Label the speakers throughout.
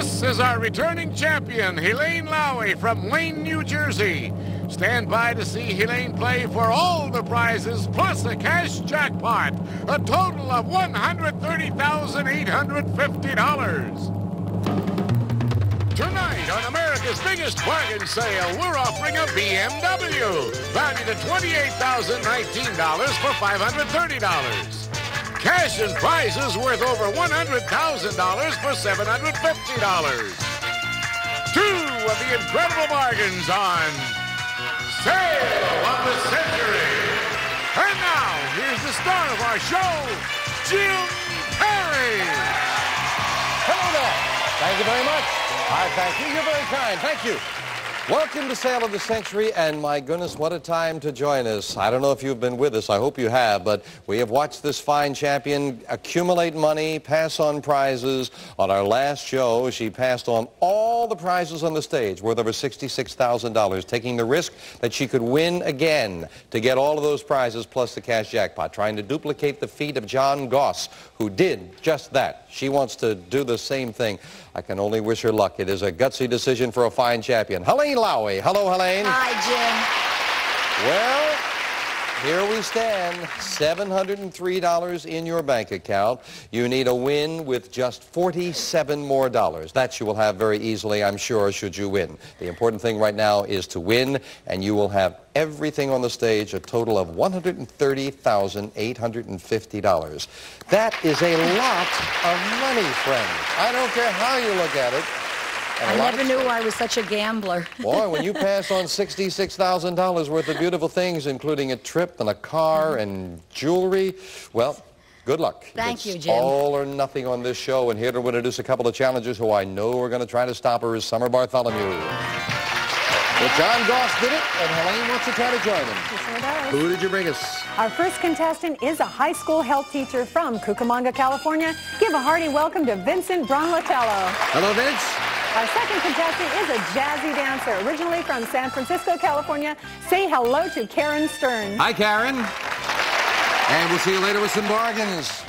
Speaker 1: This is our returning champion, Helaine Lowy from Wayne, New Jersey. Stand by to see Helaine play for all the prizes plus a cash jackpot, a total of $130,850. Tonight on America's biggest bargain sale, we're offering a BMW valued at $28,019 for $530. Cash and prizes worth over $100,000 for $750. Two of the incredible bargains on Sale of the Century. And now, here's the star of our show, Jim Perry.
Speaker 2: Hello there. Thank you very much. I thank you. You're very kind. Thank you. Welcome to Sale of the Century, and my goodness, what a time to join us. I don't know if you've been with us. I hope you have, but we have watched this fine champion accumulate money, pass on prizes. On our last show, she passed on all the prizes on the stage, worth over $66,000, taking the risk that she could win again to get all of those prizes plus the cash jackpot, trying to duplicate the feat of John Goss, who did just that. She wants to do the same thing. I can only wish her luck. It is a gutsy decision for a fine champion. Helaine Lowy. Hello, Helaine.
Speaker 3: Hi, Jim.
Speaker 2: Well, here we stand, $703 in your bank account. You need a win with just 47 more dollars. That you will have very easily, I'm sure, should you win. The important thing right now is to win, and you will have everything on the stage, a total of $130,850. That is a lot of money, friends. I don't care how you look at it.
Speaker 3: I never knew. I was such a gambler.
Speaker 2: Boy, when you pass on $66,000 worth of beautiful things, including a trip and a car mm-hmm. and jewelry, well, good luck.
Speaker 3: Thank
Speaker 2: It's
Speaker 3: you, Jim.
Speaker 2: all or nothing on this show. And here to introduce a couple of challengers who I know are going to try to stop her is Summer Bartholomew. Well, John Goss did it, and Helaine wants to try to join him.
Speaker 4: Sure.
Speaker 2: Who did you bring us?
Speaker 4: Our first contestant is a high school health teacher from Cucamonga, California. Give a hearty welcome to Vincent Bronlatello.
Speaker 2: Hello, Vince.
Speaker 4: Our second contestant is a jazzy dancer, originally from San Francisco, California. Say hello to Karin Stern.
Speaker 2: Hi, Karin. And we'll see you later with some bargains.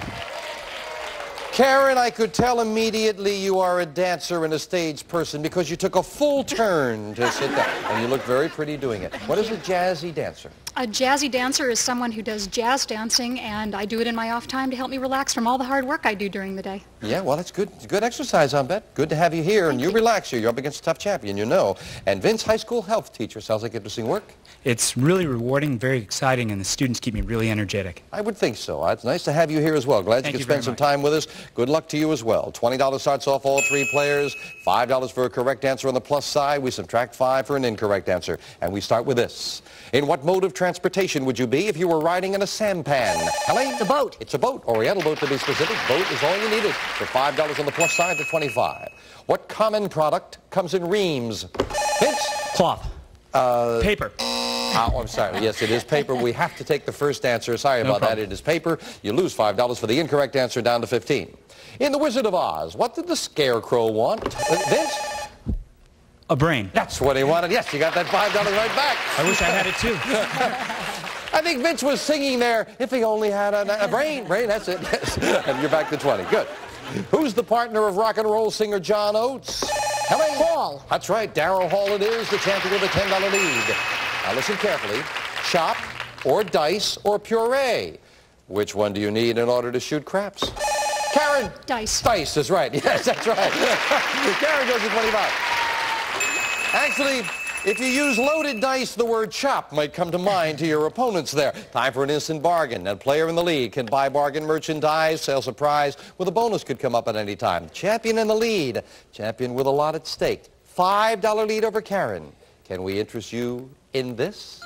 Speaker 2: Karin, I could tell immediately you are a dancer and a stage person because you took a full turn to sit down. And you look very pretty doing it. What is a jazzy dancer?
Speaker 5: A jazzy dancer is someone who does jazz dancing, and I do it in my off time to help me relax from all the hard work I do during the day.
Speaker 2: Yeah, well, that's good. Good exercise, I bet. Good to have you here. and you relax here. You're up against a tough champion, you know. And Vince, high school health teacher. Sounds like interesting work.
Speaker 6: It's really rewarding, very exciting, and the students keep me really energetic.
Speaker 2: I would think so. Uh, it's nice to have you here as well. Glad
Speaker 6: Thank
Speaker 2: you
Speaker 6: you
Speaker 2: could spend some
Speaker 6: much.
Speaker 2: time with us. Good luck to you as well. $20 starts off all three players. $5 for a correct answer on the plus side. We subtract 5 for an incorrect answer. And we start with this. In what mode of transportation would you be if you were riding in a sampan? Helaine?
Speaker 3: It's a boat.
Speaker 2: It's a boat. Oriental boat to be specific. Boat is all you needed. For $5 on the plus side to 25 What common product comes in reams? Vince?
Speaker 6: Cloth. Uh, Paper.
Speaker 2: Oh, I'm sorry. Yes, it is paper. We have to take the first answer. Sorry
Speaker 6: No
Speaker 2: about that. It is paper. You lose $5 for the incorrect answer down to 15. In The Wizard of Oz, what did the Scarecrow want? Uh, Vince?
Speaker 6: A brain.
Speaker 2: That's what he wanted. Yes, you got that $5 right back.
Speaker 6: I wish I had it too.
Speaker 2: I think Vince was singing there, if he only had a, a brain. Brain, that's it. Yes. And you're back to 20. Good. Who's the partner of rock and roll singer John Oates? Helaine Hall. That's right. Daryl Hall it is, the champion with a $10 lead. Now listen carefully. Chop or dice or puree. Which one do you need in order to shoot craps? Karin.
Speaker 5: Dice.
Speaker 2: Dice is right. Yes, that's right. Karin goes to 25. Actually, if you use loaded dice, the word chop might come to mind to your opponents there. Time for an instant bargain. A player in the lead can buy bargain merchandise, sell a prize, with a bonus could come up at any time. Champion in the lead. Champion with a lot at stake. $5 lead over Karin. Can we interest you in this?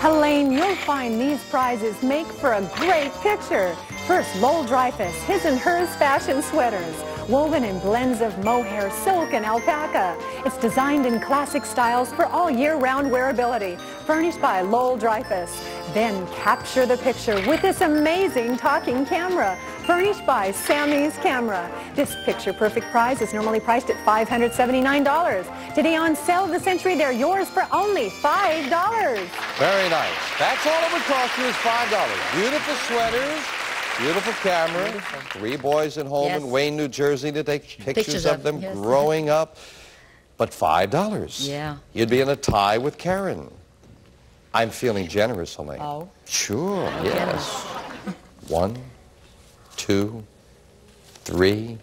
Speaker 4: Helaine, you'll find these prizes make for a great picture. First, Lowell Dreyfus, his and hers fashion sweaters, woven in blends of mohair, silk, and alpaca. It's designed in classic styles for all year-round wearability, furnished by Lowell Dreyfus. Then capture the picture with this amazing talking camera, furnished by Samy's Camera. This picture-perfect prize is normally priced at $579. Today on Sale of the Century, they're yours for only $5.
Speaker 2: Very nice. That's all it would cost you is $5. Beautiful sweaters, Beautiful camera. Three boys at home
Speaker 3: Yes.
Speaker 2: in Wayne, New Jersey to take pictures,
Speaker 3: Pictures
Speaker 2: of
Speaker 3: of-
Speaker 2: them
Speaker 3: yes.
Speaker 2: growing up. But $5.
Speaker 3: Yeah.
Speaker 2: You'd be in a tie with Karin. I'm feeling generous, Helaine.
Speaker 3: Oh.
Speaker 2: Sure, yes. One, two, three,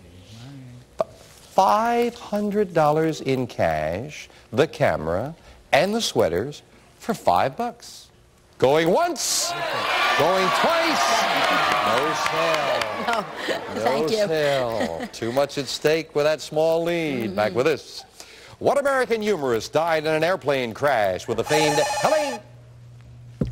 Speaker 2: five hundred dollars in cash, the camera, and the sweaters for five bucks. Going once, going twice. No sale. No
Speaker 3: Thank you.
Speaker 2: Too much at stake with that small lead. Back mm-hmm. with this. What American humorist died in an airplane crash with the famed Helaine?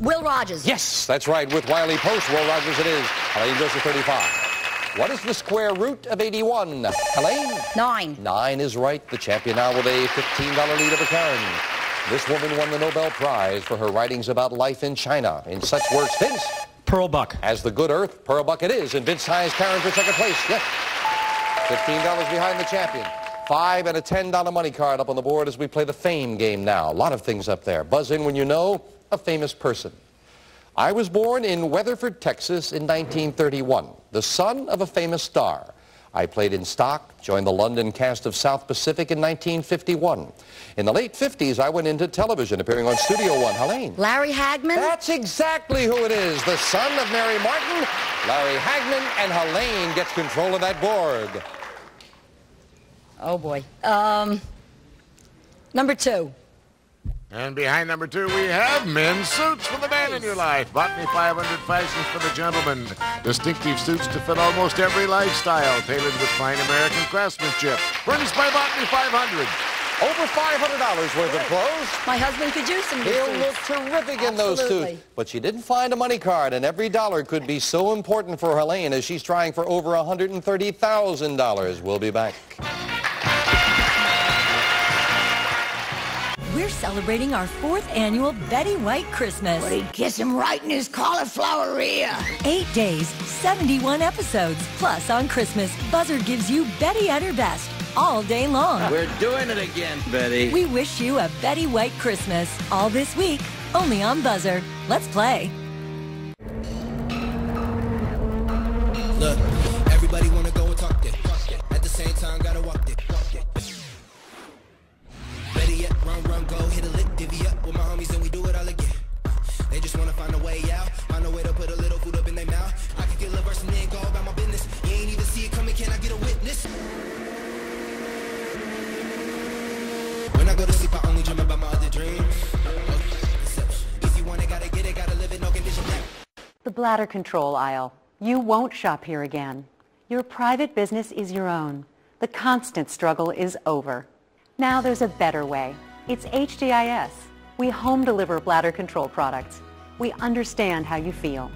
Speaker 3: Will Rogers.
Speaker 2: Yes, that's right. With Wiley Post, Will Rogers it is. Helaine goes to 35. What is the square root of 81? Helaine?
Speaker 3: Nine.
Speaker 2: Nine is right. The champion now with a $15 lead over Karin. This woman won the Nobel Prize for her writings about life in China. In such works, Vince,
Speaker 7: Pearl Buck.
Speaker 2: as the good earth, Pearl Buck it is. And Vince ties Karin for second place. Yes. $15 behind the champion. Five and a $10 money card up on the board as we play the fame game now. A lot of things up there. Buzz in when you know a famous person. I was born in Weatherford, Texas in 1931, the son of a famous star. I played in stock, joined the London cast of South Pacific in 1951. In the late 50s, I went into television, appearing on Studio One. Helaine.
Speaker 3: Larry Hagman.
Speaker 2: That's exactly who it is, the son of Mary Martin, Larry Hagman, and Helaine gets control of that board.
Speaker 3: Oh boy. Um, number two.
Speaker 1: And behind number two, we have men's suits for the man in your life. Botany 500 fashions for the gentleman. Distinctive suits to fit almost every lifestyle, tailored with fine American craftsmanship. Furnished by Botany 500.
Speaker 2: Over $500 worth of clothes.
Speaker 3: My husband could use some
Speaker 2: He'll
Speaker 3: suits.
Speaker 2: look terrific in those suits. But she didn't find a money card, and every dollar could be so important for Helaine as she's trying for over $130,000. We'll be back.
Speaker 8: We're celebrating our fourth annual Betty White Christmas.
Speaker 3: But he'd kiss him right in his cauliflower ear.
Speaker 8: Eight days, 71 episodes. Plus, on Christmas, Buzzr gives you Betty at her best all day long.
Speaker 9: We're doing it again, Betty.
Speaker 8: We wish you a Betty White Christmas all this week, only on Buzzr. Let's play.
Speaker 10: With my homies, and we do it all again. They just wanna find a way out, find a way to put a little food up in their mouth. I could get a verse and then go about my business. You ain't even see it coming, can I get a witness? When I go to sleep, I only dream about my other dreams.
Speaker 11: The bladder control aisle. You won't shop here again. Your private business is your own. The constant struggle is over. Now there's a better way. It's HDIS. We home deliver bladder control products. We understand how you feel.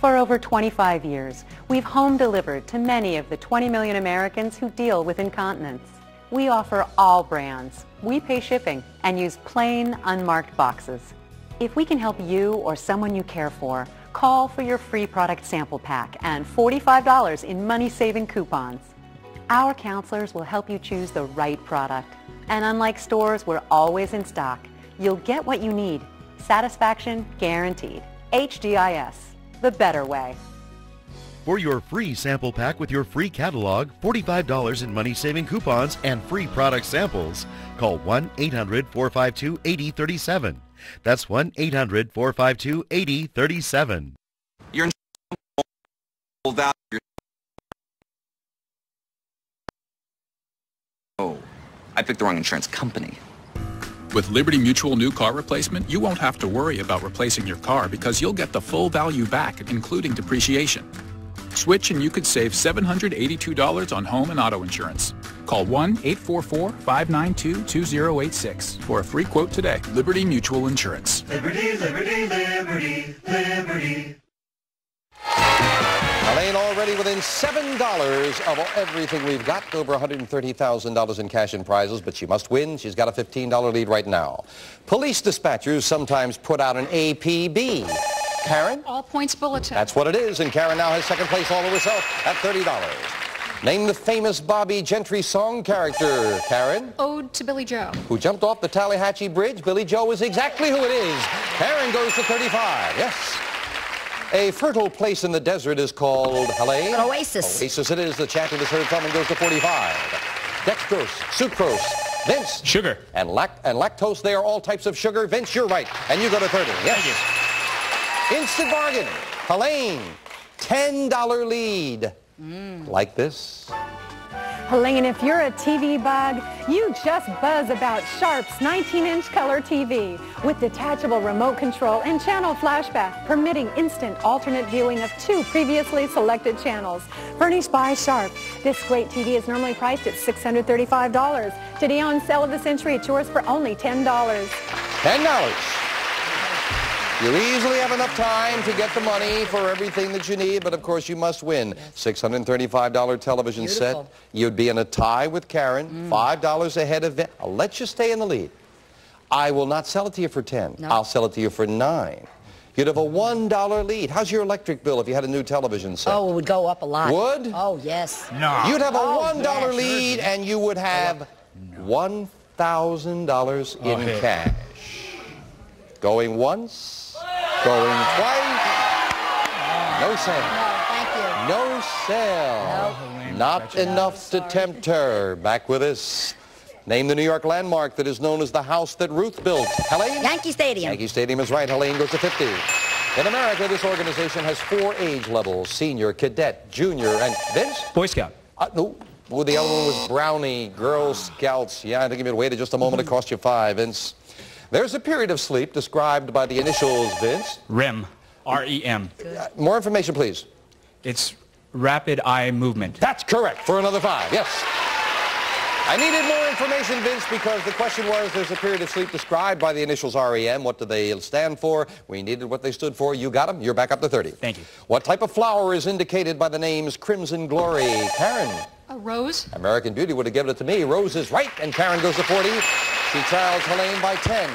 Speaker 11: For over 25 years, we've home delivered to many of the 20 million Americans who deal with incontinence. We offer all brands. We pay shipping and use plain, unmarked boxes. If we can help you or someone you care for, call for your free product sample pack and $45 in money-saving coupons. Our counselors will help you choose the right product. And unlike stores, we're always in stock. You'll get what you need. Satisfaction guaranteed. HDIS, the better way.
Speaker 12: For your free sample pack with your free catalog, $45 in money-saving coupons, and free product samples, call 1-800-452-8037. That's 1-800-452-8037.
Speaker 9: Your value. Oh, I picked the wrong insurance company.
Speaker 13: With Liberty Mutual new car replacement, you won't have to worry about replacing your car because you'll get the full value back, including depreciation. Switch and you could save $782 on home and auto insurance. Call 1-844-592-2086 for a free quote today. Liberty Mutual Insurance.
Speaker 10: Liberty, liberty, liberty, liberty.
Speaker 2: Helaine already within $7 of everything we've got, over $130,000 in cash and prizes, but she must win. She's got a $15 lead right now. Police dispatchers sometimes put out an APB. Karin?
Speaker 5: All points bulletin.
Speaker 2: That's what it is, and Karin now has second place all to herself at $30. Name the famous Bobbie Gentry song character, Karin,
Speaker 5: Ode to Billie Joe.
Speaker 2: who jumped off the Tallahatchie Bridge. Billie Joe is exactly who it is. Karin goes to 35. Yes. A fertile place in the desert is called, Helaine?
Speaker 3: An oasis.
Speaker 2: Oasis it is. The champion is heard from and goes to 45. Dextrose, sucrose, Vince.
Speaker 6: Sugar.
Speaker 2: And, lac- and lactose, they are all types of sugar. Vince, you're right. And you go to 30. Yes. Instant bargain. Helaine, $10 lead. Mm. Like this.
Speaker 4: Helaine, if you're a TV bug, you just buzz about Sharp's 19-inch color TV with detachable remote control and channel flashback, permitting instant alternate viewing of two previously selected channels. Furnished by Sharp, this great TV is normally priced at $635. Today on sale of the century, it's yours for only $10.
Speaker 2: $10. You easily have enough time to get the money for everything that you need, but of course you must win. $635 television
Speaker 3: Beautiful.
Speaker 2: set. You'd be in a tie with Karin, mm. $5 ahead of... Vin- I'll let you stay in the lead. I will not sell it to you for 10.
Speaker 3: No.
Speaker 2: I'll sell it to you for 9. You'd have a $1 lead. How's your electric bill if you had a new television set?
Speaker 3: Oh, it would go up a lot.
Speaker 2: Would?
Speaker 3: Oh, yes.
Speaker 6: No.
Speaker 2: You'd have a
Speaker 3: Oh,
Speaker 2: $1
Speaker 3: yes.
Speaker 2: lead and you would have $1,000 in
Speaker 6: Okay.
Speaker 2: cash. Going once, going twice. No sale.
Speaker 3: No, thank you.
Speaker 2: No sale. Not enough to tempt her. Back with us. Name the New York landmark that is known as the house that Ruth built. Helaine?
Speaker 3: Yankee Stadium.
Speaker 2: Yankee Stadium is right. Helaine goes to 50. In America, this organization has four age levels, senior, cadet, junior, and Vince?
Speaker 6: Boy Scout.
Speaker 2: Uh, no. Well, the other one was Brownie, Girl Scouts. Yeah, I think if you'd waited just a moment, it cost you five, Vince. There's a period of sleep described by the initials, Vince.
Speaker 6: REM. R-E-M.
Speaker 2: Uh, more information, please.
Speaker 6: It's rapid eye movement.
Speaker 2: That's correct for another five, yes. I needed more information, Vince, because the question was, there's a period of sleep described by the initials REM. What do they stand for? We needed what they stood for. You got them. You're back up to 30.
Speaker 6: Thank you.
Speaker 2: What type of flower is indicated by the names Crimson Glory? Karin.
Speaker 5: A rose?
Speaker 2: American Beauty would have given it to me. Rose is right, and Karin goes to 40. She trails Helaine by 10.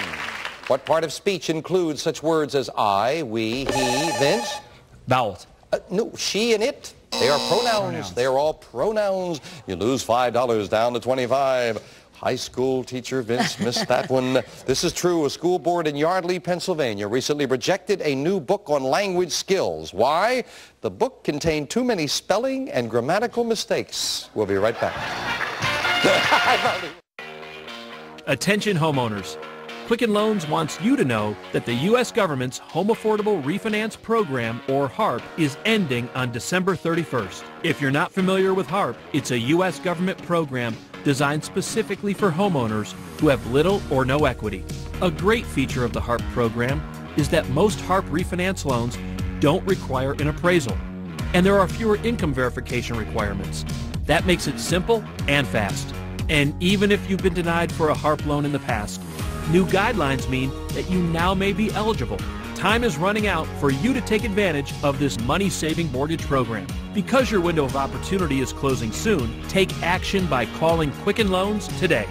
Speaker 2: What part of speech includes such words as I, we, he, Vince?
Speaker 6: Vowels.
Speaker 2: Uh, no, she and it. They are pronouns. They are all pronouns. You lose $5 down to 25. High school teacher Vince missed that one. This is true. A school board in Yardley, Pennsylvania recently rejected a new book on language skills. Why? The book contained too many spelling and grammatical mistakes. We'll be right back.
Speaker 7: Attention homeowners. Quicken Loans wants you to know that the U.S. government's Home Affordable Refinance Program, or HARP, is ending on December 31st. If you're not familiar with HARP, it's a U.S. government program designed specifically for homeowners who have little or no equity. A great feature of the HARP program is that most HARP refinance loans don't require an appraisal, and there are fewer income verification requirements. That makes it simple and fast. And even if you've been denied for a HARP loan in the past, new guidelines mean that you now may be eligible. Time is running out for you to take advantage of this money-saving mortgage program. Because your window of opportunity is closing soon, take action by calling Quicken Loans today.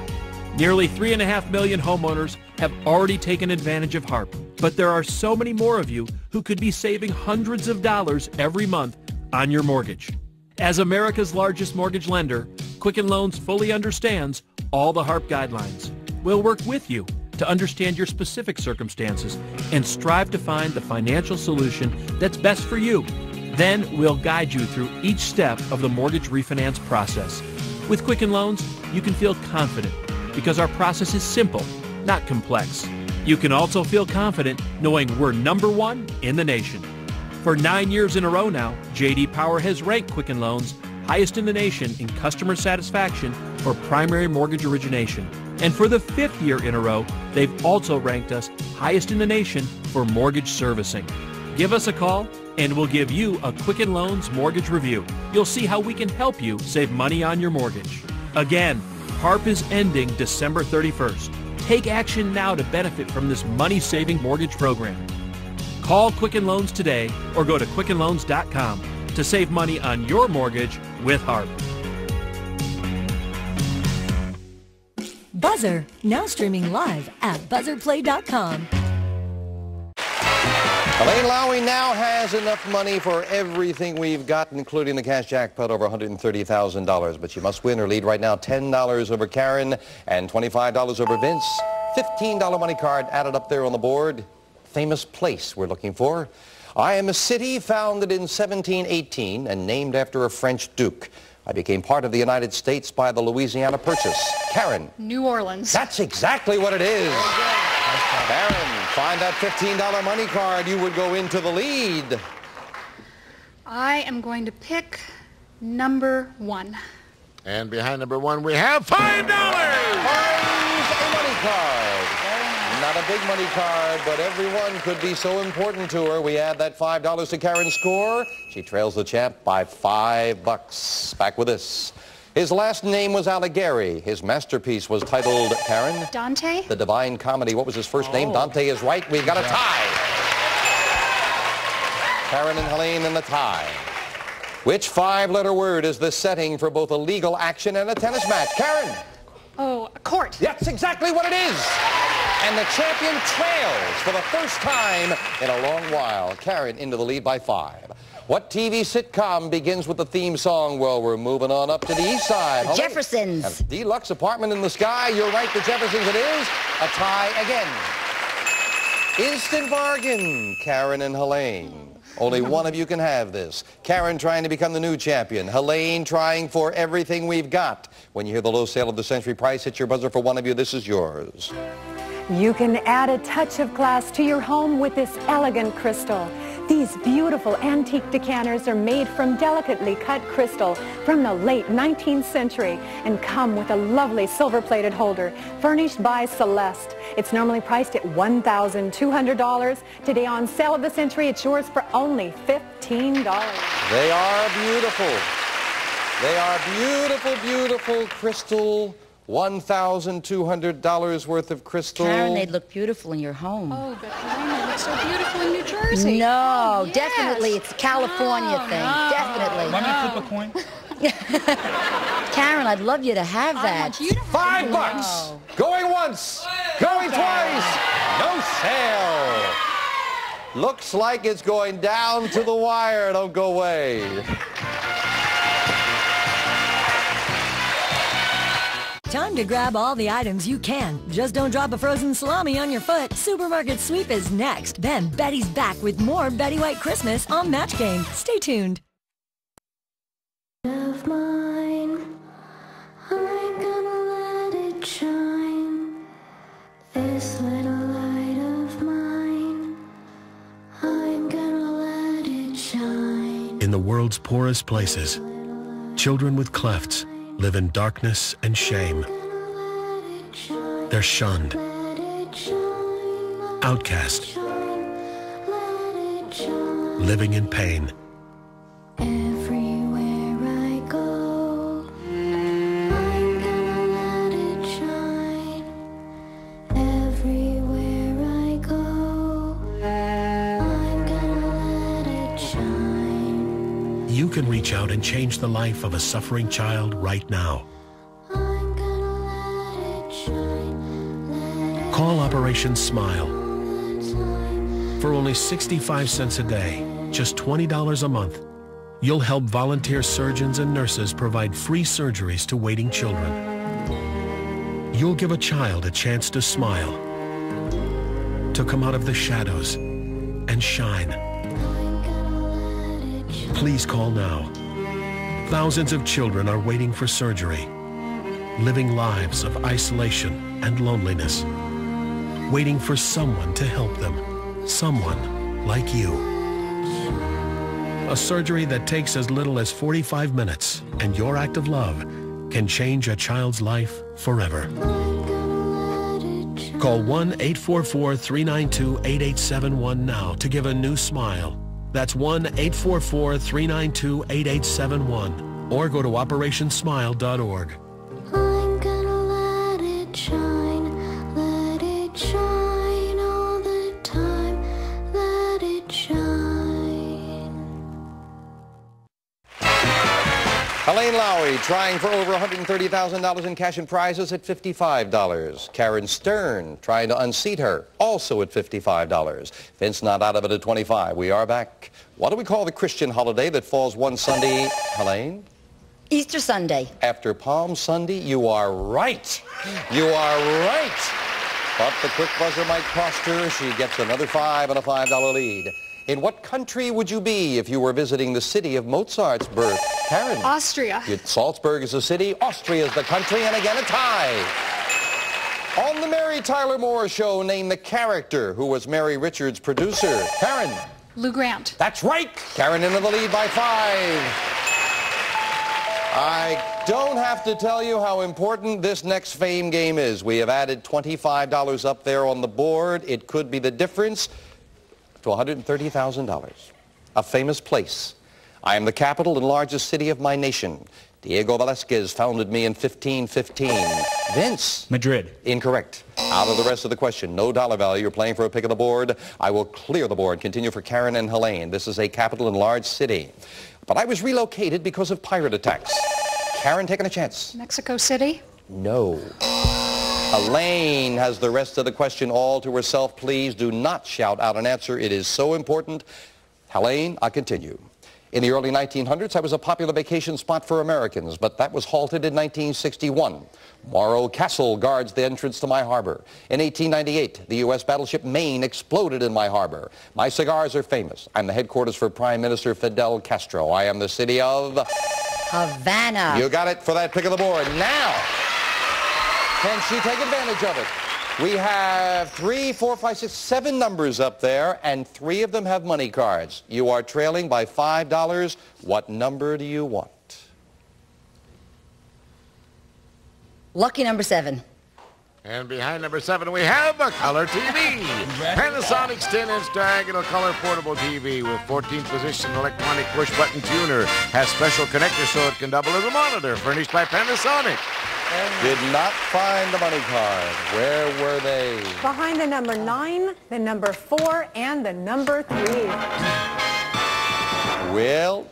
Speaker 7: Nearly 3.5 million homeowners have already taken advantage of HARP, but there are so many more of you who could be saving hundreds of dollars every month on your mortgage. As America's largest mortgage lender, Quicken Loans fully understands all the HARP guidelines. We'll work with you to understand your specific circumstances and strive to find the financial solution that's best for you. Then we'll guide you through each step of the mortgage refinance process. With Quicken Loans, you can feel confident because our process is simple, not complex. You can also feel confident knowing we're number one in the nation. For nine years in a row now, JD Power has ranked Quicken Loans highest in the nation in customer satisfaction for primary mortgage origination. And for the fifth year in a row, they've also ranked us highest in the nation for mortgage servicing. Give us a call and we'll give you a Quicken Loans mortgage review. You'll see how we can help you save money on your mortgage. Again, HARP is ending December 31st. Take action now to benefit from this money-saving mortgage program. Call Quicken Loans today or go to quickenloans.com to save money on your mortgage with HARP.
Speaker 8: Buzzr, now streaming live at buzzrplay.com.
Speaker 2: Helaine Lowry now has enough money for everything we've got, including the cash jackpot over $130,000. But she must win or lead right now $10 over Karin and $25 over Vince. $15 money card added up there on the board. Famous place we're looking for. I am a city founded in 1718 and named after a French duke. I became part of the United States by the Louisiana Purchase. Karin.
Speaker 5: New Orleans.
Speaker 2: That's exactly what it is. Karin, find that $15 money card. You would go into the lead.
Speaker 5: I am going to pick number one.
Speaker 1: And behind number one, we have $5.
Speaker 2: Find a money card. Not a big money card, but everyone could be so important to her. We add that $5 to Karin's score. She trails the champ by five bucks. Back with us. His last name was Alighieri. His masterpiece was titled, Karin?
Speaker 5: Dante?
Speaker 2: The Divine Comedy. What was his first name? Oh. Dante is right. We've got a tie. Karin and Helaine in the tie. Which five-letter word is the setting for both a legal action and a tennis match? Karin?
Speaker 5: Oh, a court.
Speaker 2: That's exactly what it is. And the champion trails for the first time in a long while. Karin into the lead by five. What TV sitcom begins with the theme song? Well, we're moving on up to the east side. Helaine?
Speaker 3: Jeffersons.
Speaker 2: A deluxe apartment in the sky. You're right, the Jeffersons it is. A tie again. Instant bargain, Karin and Helaine. Only one of you can have this. Karin trying to become the new champion. Helaine trying for everything we've got. When you hear the low sale of the century price, hit your buzzer for one of you. This is yours.
Speaker 4: You can add a touch of class to your home with this elegant crystal. These beautiful antique decanters are made from delicately cut crystal from the late 19th century and come with a lovely silver-plated holder furnished by Celeste. It's normally priced at $1,200. Today on Sale of the Century, it's yours for only $15.
Speaker 2: They are beautiful. They are beautiful, beautiful crystal. $1,200 worth of crystal.
Speaker 3: Karin, they'd look beautiful in your home.
Speaker 5: Oh, so beautiful in New Jersey.
Speaker 3: No,
Speaker 5: Oh, yes.
Speaker 3: definitely. It's a California
Speaker 5: No,
Speaker 3: thing.
Speaker 5: no,
Speaker 3: definitely.
Speaker 6: Want me to flip a coin?
Speaker 3: Karin, I'd love you to have
Speaker 5: I
Speaker 3: that.
Speaker 5: want you to
Speaker 2: Five
Speaker 5: it.
Speaker 2: bucks. Going once. Going twice. No sale. Looks like it's going down to the wire. Don't go away.
Speaker 8: Time to grab all the items you can. Just don't drop a frozen salami on your foot. Supermarket Sweep is next. Then Betty's back with more Betty White Christmas on Match Game. Stay tuned.
Speaker 14: of mine. I'm gonna let it shine. This little light of mine. I'm gonna let it shine.
Speaker 15: In the world's poorest places, children with clefts live in darkness and shame. They're shunned, outcast, living in pain. Change the life of a suffering child right now.
Speaker 14: I'm gonna let it shine.
Speaker 15: Call Operation Smile. For only 65 cents a day, just $20 a month, you'll help volunteer surgeons and nurses provide free surgeries to waiting children. You'll give a child a chance to smile, to come out of the shadows and shine. Please call now. Thousands of children are waiting for surgery, living lives of isolation and loneliness, waiting for someone to help them, someone like you. A surgery that takes as little as 45 minutes and your act of love can change a child's life forever. Call 1-844-392-8871 now to give a new smile. That's 1-844-392-8871 or go to operationsmile.org.
Speaker 2: Trying for over $130,000 in cash and prizes at $55. Karin Stern trying to unseat her, also at $55. Vince not out of it at 25. We are back. What do we call the Christian holiday that falls one Sunday, Helaine?
Speaker 3: Easter Sunday.
Speaker 2: After Palm Sunday, you are right. You are right. But the quick buzzer might cost her. She gets another five and a $5 lead. In what country would you be if you were visiting the city of Mozart's birth? Karin.
Speaker 5: Austria.
Speaker 2: Salzburg is the city, Austria is the country, and again a tie. On the Mary Tyler Moore Show, name the character who was Mary Richards' producer. Karin.
Speaker 5: Lou Grant.
Speaker 2: That's right. Karin into the lead by five. I don't have to tell you how important this next fame game is. We have added $25 up there on the board. It could be the difference to $130,000. A famous place. I am the capital and largest city of my nation. Diego Velasquez founded me in 1515. Vince.
Speaker 6: Madrid.
Speaker 2: Incorrect. Out of the rest of the question. No dollar value. You're playing for a pick of the board. I will clear the board. Continue for Karin and Helaine. This is a capital and large city. But I was relocated because of pirate attacks. Karin taking a chance.
Speaker 5: Mexico City.
Speaker 2: No. Helaine has the rest of the question all to herself. Please do not shout out an answer. It is so important. Helaine, I continue. In the early 1900s, I was a popular vacation spot for Americans, but that was halted in 1961. Morro Castle guards the entrance to my harbor. In 1898, the U.S. battleship Maine exploded in my harbor. My cigars are famous. I'm the headquarters for Prime Minister Fidel Castro. I am the city of...
Speaker 3: Havana.
Speaker 2: You got it for that pick of the board. Now, can she take advantage of it? We have three, four, five, six, seven numbers up there, and three of them have money cards. You are trailing by $5. What number do you want?
Speaker 3: Lucky number seven.
Speaker 1: And behind number seven, we have a color TV. Panasonic's 10-inch diagonal color portable TV with 14-position electronic push-button tuner. Has special connectors so it can double as a monitor. Furnished by Panasonic.
Speaker 2: Did not find the money card. Where were they?
Speaker 4: Behind the number nine, the number four, and the number three.
Speaker 2: Well,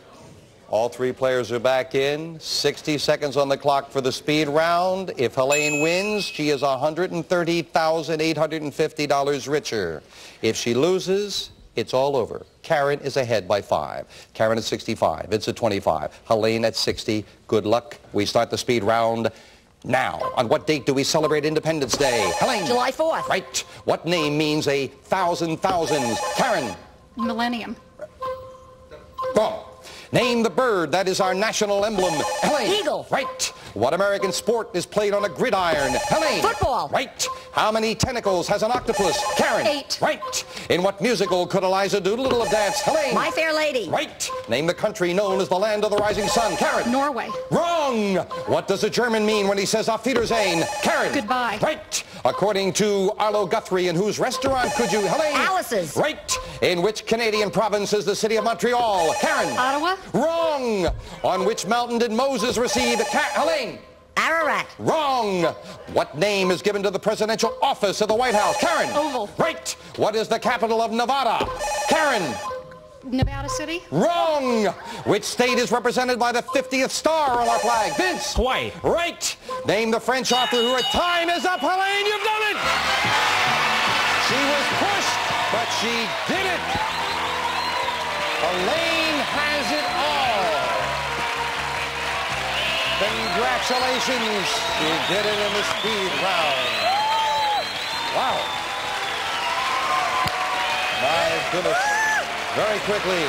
Speaker 2: all three players are back in. 60 seconds on the clock for the speed round. If Helaine wins, she is $130,850 richer. If she loses, it's all over. Karin is ahead by five. Karin at 65. It's at 25. Helaine at 60. Good luck. We start the speed round now. On what date do we celebrate Independence Day? Helaine.
Speaker 3: July 4th.
Speaker 2: Right. What name means a thousand thousands? Karin.
Speaker 5: Millennium.
Speaker 2: Wrong. Name the bird that is our national emblem. Helaine.
Speaker 3: Eagle.
Speaker 2: Right. What American sport is played on a gridiron? Helaine.
Speaker 3: Football.
Speaker 2: Right. How many tentacles has an octopus? Karin.
Speaker 3: Eight.
Speaker 2: Right. In what musical could Eliza Doolittle have dance? Helaine.
Speaker 3: My Fair Lady.
Speaker 2: Right. Name the country known as the land of the rising sun. Karin.
Speaker 5: Norway.
Speaker 2: Wrong. What does a German mean when he says auf Wiedersehen? Karin.
Speaker 5: Goodbye.
Speaker 2: Right. According to Arlo Guthrie, in whose restaurant could you, Helaine?
Speaker 3: Alice's.
Speaker 2: Right. In which Canadian province is the city of Montreal? Karin.
Speaker 5: Ottawa.
Speaker 2: Wrong. On which mountain did Moses receive the cat? Helaine.
Speaker 3: Ararat.
Speaker 2: Wrong. What name is given to the presidential office of the White House? Karin.
Speaker 5: Oval.
Speaker 2: Right. What is the capital of Nevada? Karin.
Speaker 5: Nevada City.
Speaker 2: Wrong. Which state is represented by the 50th star on our flag? Vince.
Speaker 6: Hawaii.
Speaker 2: Right. Name the French author who at time is up. Helaine, you've done it. She was pushed, but she did it. Helaine has it all. Congratulations. You did it in the speed round. Wow. My goodness. Very quickly.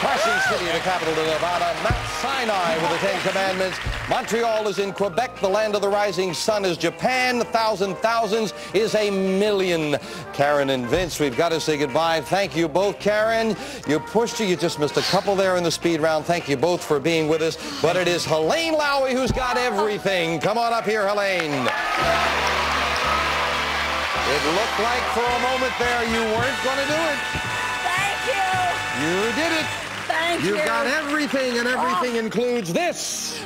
Speaker 2: Carson City, the capital of Nevada. Mount Sinai with the Ten Commandments. Montreal is in Quebec. The land of the rising sun is Japan. Thousand thousands is a million. Karin and Vince, we've got to say goodbye. Thank you both, Karin. You pushed you. You just missed a couple there in the speed round. Thank you both for being with us. But it is Helaine Lowy who's got everything. Come on up here, Helaine. It looked like for a moment there you weren't going to do it.
Speaker 3: Thank you.
Speaker 2: You did it.
Speaker 3: Thank
Speaker 2: You've
Speaker 3: you.
Speaker 2: got everything, and everything oh. includes this.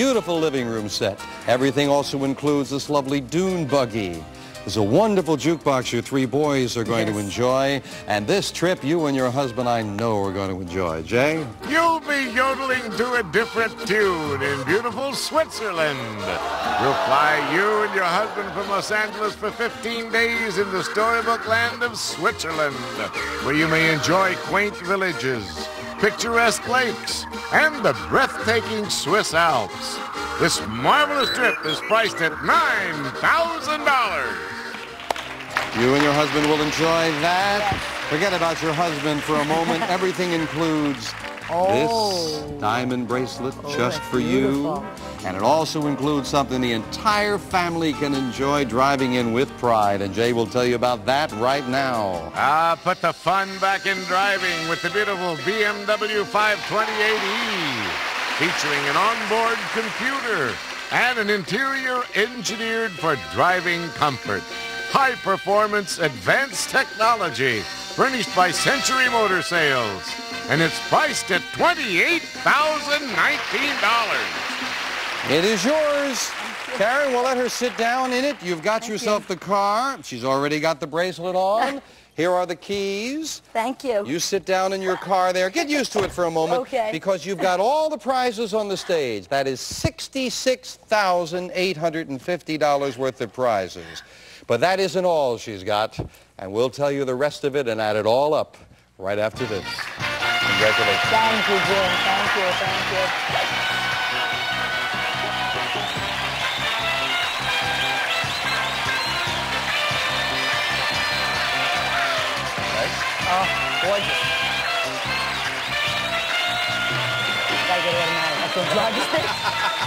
Speaker 2: Beautiful living room set. Everything also includes this lovely dune buggy. There's a wonderful jukebox your three boys are going to enjoy. And this trip, you and your husband, I know, are going to enjoy. Jay?
Speaker 1: You'll be yodeling to a different tune in beautiful Switzerland. We'll fly you and your husband from Los Angeles for 15 days in the storybook land of Switzerland, where you may enjoy quaint villages, picturesque lakes, and the breathtaking Swiss Alps. This marvelous trip is priced at $9,000.
Speaker 2: You and your husband will enjoy that. Forget about your husband for a moment. Everything includes
Speaker 3: Oh.
Speaker 2: this diamond bracelet
Speaker 3: Oh,
Speaker 2: just
Speaker 3: that's
Speaker 2: for you. And it also includes something the entire family can enjoy driving in with pride. And Jay will tell you about that right now.
Speaker 1: Ah, put the fun back in driving with the beautiful BMW 528e, featuring an onboard computer and an interior engineered for driving comfort. High performance, advanced technology, furnished by Century Motor Sales. And it's priced at $28,019.
Speaker 2: It is yours. Karin, we'll let her sit down in it. You've got yourself the car. She's already got the bracelet on. Here are the keys.
Speaker 3: Thank you.
Speaker 2: You sit down in your car there. Get used to it for a moment.
Speaker 3: Okay.
Speaker 2: Because you've got all the prizes on the stage. That is $66,850 worth of prizes. But that isn't all she's got. And we'll tell you the rest of it and add it all up right after this. Congratulations.
Speaker 3: Thank you, Jim. Thank you. Thank you. Oh, gorgeous. Gotta get it. I can't drive this thing.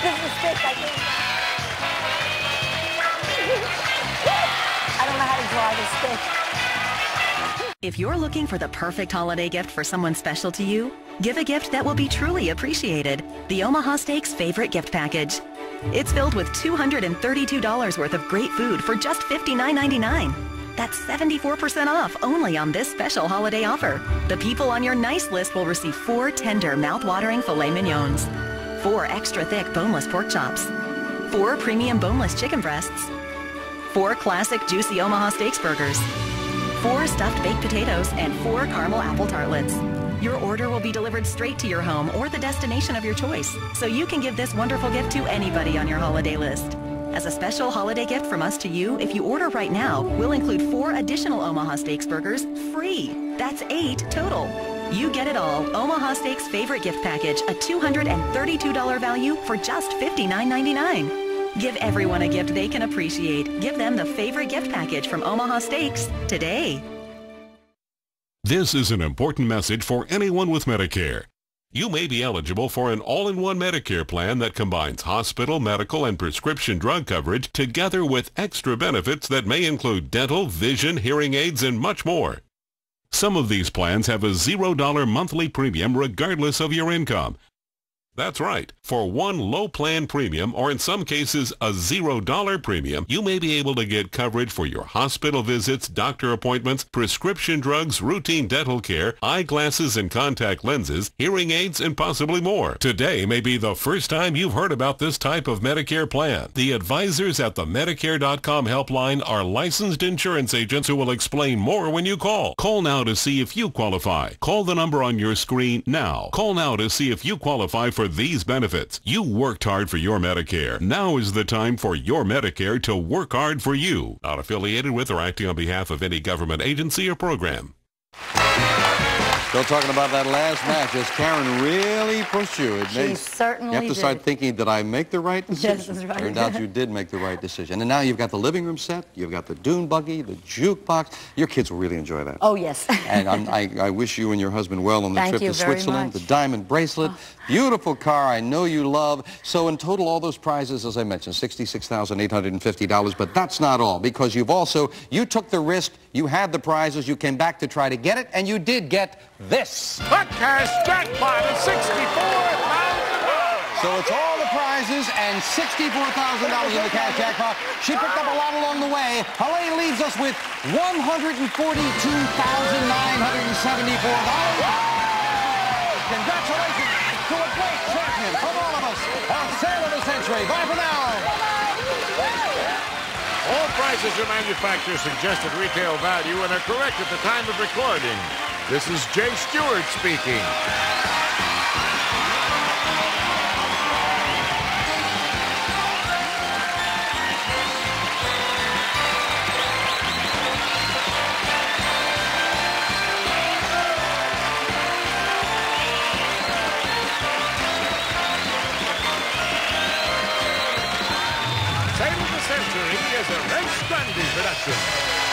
Speaker 3: this is a stick. I can't. Stick.
Speaker 16: If you're looking for the perfect holiday gift for someone special to you, give a gift that will be truly appreciated. The Omaha Steaks Favorite Gift Package. It's filled with $232 worth of great food for just $59.99. That's 74% off only on this special holiday offer. The people on your nice list will receive four tender, mouth-watering filet mignons, four extra thick boneless pork chops, four premium boneless chicken breasts, four classic juicy Omaha Steaks burgers, four stuffed baked potatoes, and four caramel apple tartlets. Your order will be delivered straight to your home or the destination of your choice, so you can give this wonderful gift to anybody on your holiday list. As a special holiday gift from us to you, if you order right now, we'll include four additional Omaha Steaks burgers free. That's eight total. You get it all. Omaha Steaks Favorite Gift Package, a $232 value for just $59.99. Give everyone a gift they can appreciate. Give them the Favorite Gift Package from Omaha Steaks today.
Speaker 17: This is an important message for anyone with Medicare. You may be eligible for an all-in-one Medicare plan that combines hospital, medical, and prescription drug coverage together with extra benefits that may include dental, vision, hearing aids, and much more. Some of these plans have a $0 monthly premium regardless of your income. That's right. For one low plan premium, or in some cases a $0 premium, you may be able to get coverage for your hospital visits, doctor appointments, prescription drugs, routine dental care, eyeglasses and contact lenses, hearing aids, and possibly more. Today may be the first time you've heard about this type of Medicare plan. The advisors at the Medicare.com helpline are licensed insurance agents who will explain more when you call. Call now to see if you qualify. Call the number on your screen now. Call now to see if you qualify for these benefits. You worked hard for your Medicare. Now is the time for your Medicare to work hard for you. Not affiliated with or acting on behalf of any government agency or program.
Speaker 2: Still talking about that last match. As Karin really pushed you. It
Speaker 3: She
Speaker 2: made-
Speaker 3: certainly
Speaker 2: You have to start
Speaker 3: did.
Speaker 2: thinking, did I make the right decision?
Speaker 3: Yes, that's right.
Speaker 2: Turned out you did make the right decision. And now you've got the living room set, you've got the dune buggy, the jukebox. Your kids will really enjoy that.
Speaker 3: Oh, yes.
Speaker 2: and I'm, I, I wish you and your husband well on the
Speaker 3: Thank
Speaker 2: trip
Speaker 3: you
Speaker 2: to
Speaker 3: very
Speaker 2: Switzerland.
Speaker 3: much.
Speaker 2: The diamond bracelet, oh. Beautiful car I know you love. So in total, all those prizes, as I mentioned, $66,850. But that's not all, because you've also, you took the risk, you had the prizes, you came back to try to get it, and you did get this.
Speaker 1: The cash jackpot is $64,000.
Speaker 2: So it's all the prizes and $64,000 in the cash jackpot. She picked up a lot along the way. Helaine leaves us with $142,974. Congratulations to a great champion from all of us on Sale of the Century. Bye for now.
Speaker 1: All prices are manufacturer suggested retail value and are correct at the time of recording. This is Jay Stewart speaking. Is a Reg Grundy production.